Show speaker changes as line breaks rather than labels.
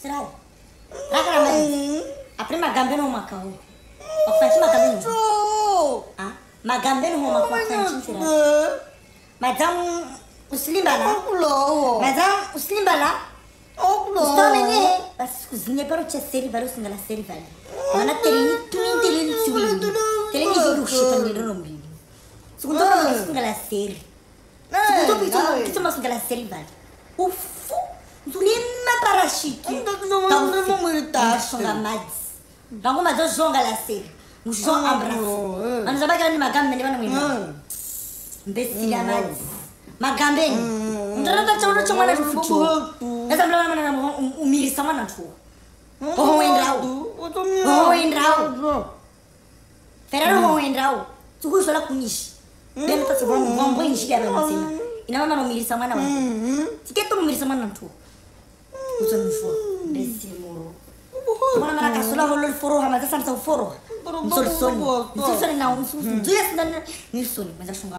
no o Sirau, kakana mai apre magambeni homakao makufanchi magambeni O homa kufanchi sirau madzamu o madzamu usilimbala usitone nyehe basi siku zine paro cha seri vale usingala seri vale mana teleni tuni teleni tsiwili teleni zili kusheta milero mbili siku ndoro usingala seri siku ndoro o usingala seri vale uff tashikitashonga madzi ndango madzi ozonga laseri muchizoambrasi vanhu zvabakirani magambe nevana mwena mbesira madzi magambeni ndorata chauno chomwana chofutiwo nasamulavanamwana
umirisa mwana tuwo hohowendrawo feraro howendrawo tikuzola kumishi benotasivombonjidavanosema
inavamana umirisa mwana wa tiketo mumirisa mwana tuwo وتنفوها نسيمو
وانا ما نكسلوها ولا
الفروها ما تسمى توفروها
نسلسل نسلسل ناو نسلسل
نسلسل ما زالش